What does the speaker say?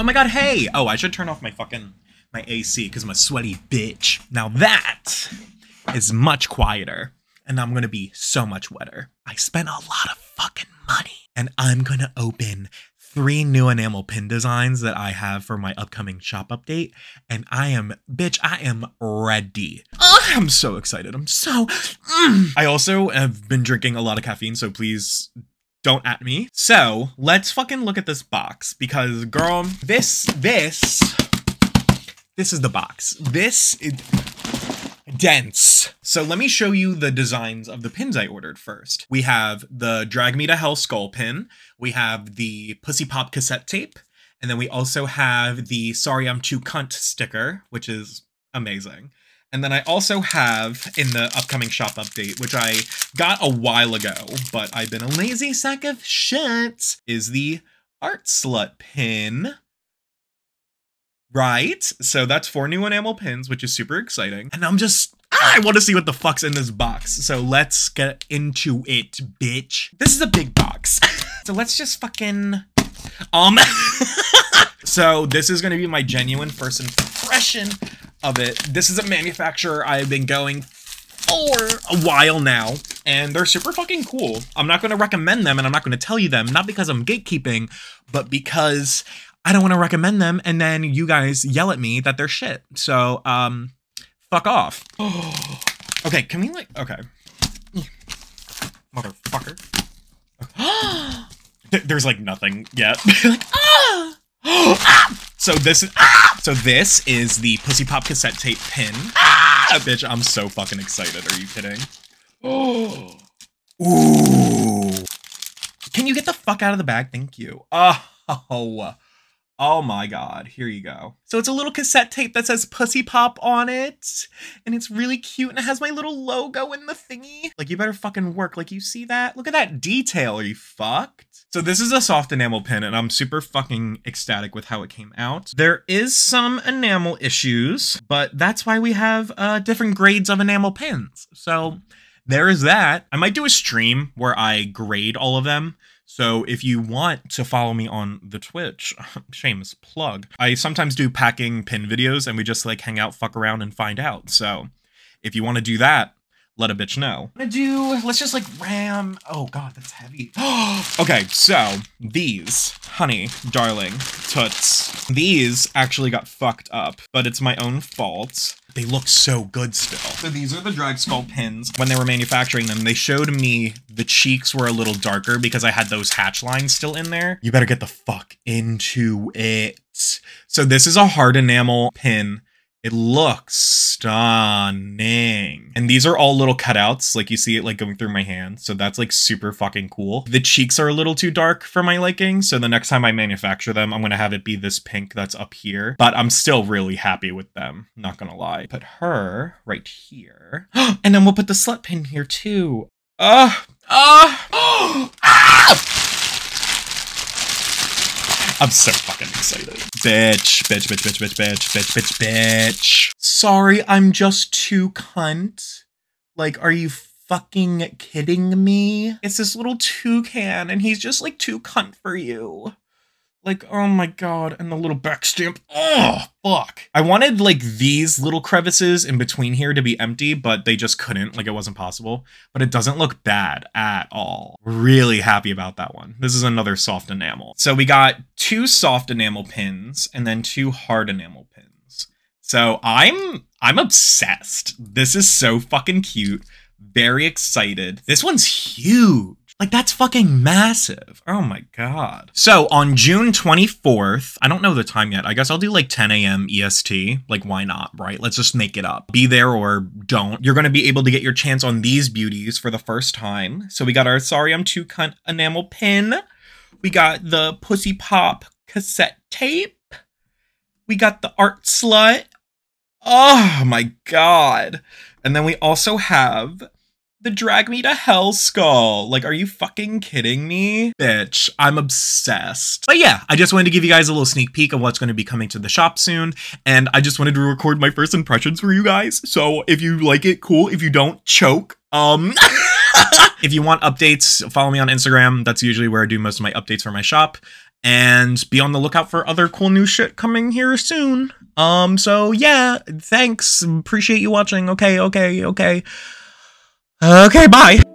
Oh my god, hey! Oh, I should turn off my fucking my AC because I'm a sweaty bitch. Now that is much quieter, and I'm gonna be so much wetter. I spent a lot of fucking money, and I'm gonna open three new enamel pin designs that I have for my upcoming shop update, and I am, bitch, I am ready. I'm so excited. I'm so. Mm. I also have been drinking a lot of caffeine, so please don't at me. So let's fucking look at this box because, girl, this, this, this is the box. This is dense. So let me show you the designs of the pins I ordered first. We have the Drag Me to Hell skull pin. We have the Pussy Pop cassette tape. And then we also have the Sorry I'm Too Cunt sticker, which is amazing. And then I also have in the upcoming shop update, which I got a while ago, but I've been a lazy sack of shit, is the art slut pin. Right? So that's four new enamel pins, which is super exciting. And I'm just I want to see what the fuck's in this box. So let's get into it, bitch. This is a big box. so let's just fucking um So this is gonna be my genuine first impression of it. This is a manufacturer I've been going for a while now, and they're super fucking cool. I'm not going to recommend them, and I'm not going to tell you them, not because I'm gatekeeping, but because I don't want to recommend them, and then you guys yell at me that they're shit. So, um, fuck off. okay, can we like, okay. Motherfucker. There's like nothing yet. like, ah! so this is ah! So this is the Pussy Pop cassette tape pin. Ah! Bitch, I'm so fucking excited. Are you kidding? Oh. Ooh. Can you get the fuck out of the bag? Thank you. Oh. Oh my god, here you go. So it's a little cassette tape that says Pussy Pop on it, and it's really cute, and it has my little logo in the thingy. Like, you better fucking work. Like, you see that? Look at that detail, are you fucked? So this is a soft enamel pin, and I'm super fucking ecstatic with how it came out. There is some enamel issues, but that's why we have uh, different grades of enamel pins. So there is that. I might do a stream where I grade all of them so if you want to follow me on the Twitch, shameless plug, I sometimes do packing pin videos and we just like hang out, fuck around, and find out. So if you want to do that, let a bitch know. I'm gonna do, let's just like ram. Oh god, that's heavy. okay, so these, honey, darling, toots, these actually got fucked up, but it's my own fault. They look so good still. So these are the drag skull pins. When they were manufacturing them, they showed me the cheeks were a little darker because I had those hatch lines still in there. You better get the fuck into it. So this is a hard enamel pin it looks stunning. And these are all little cutouts, like you see it like going through my hand. So that's like super fucking cool. The cheeks are a little too dark for my liking. So the next time I manufacture them, I'm gonna have it be this pink that's up here. But I'm still really happy with them, not gonna lie. Put her right here. and then we'll put the slut pin here too. Uh, uh, ah! I'm so fucking excited. Bitch, bitch, bitch, bitch, bitch, bitch, bitch, bitch, bitch. Sorry, I'm just too cunt. Like, are you fucking kidding me? It's this little toucan, and he's just like too cunt for you. Like, oh my god, and the little back stamp. Oh, fuck. I wanted, like, these little crevices in between here to be empty, but they just couldn't. Like, it wasn't possible. But it doesn't look bad at all. Really happy about that one. This is another soft enamel. So we got two soft enamel pins and then two hard enamel pins. So I'm, I'm obsessed. This is so fucking cute. Very excited. This one's huge. Like, that's fucking massive. Oh my God. So, on June 24th, I don't know the time yet. I guess I'll do like 10 a.m. EST. Like, why not, right? Let's just make it up. Be there or don't. You're going to be able to get your chance on these beauties for the first time. So, we got our Sorry I'm Too Cunt enamel pin. We got the Pussy Pop cassette tape. We got the Art Slut. Oh my God. And then we also have the drag me to hell skull. Like, are you fucking kidding me? Bitch, I'm obsessed. But yeah, I just wanted to give you guys a little sneak peek of what's going to be coming to the shop soon. And I just wanted to record my first impressions for you guys. So if you like it, cool. If you don't, choke. Um, if you want updates, follow me on Instagram. That's usually where I do most of my updates for my shop. and be on the lookout for other cool new shit coming here soon. Um, so yeah, thanks. Appreciate you watching. Okay, okay, okay. Okay, bye.